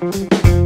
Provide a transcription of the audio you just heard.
Música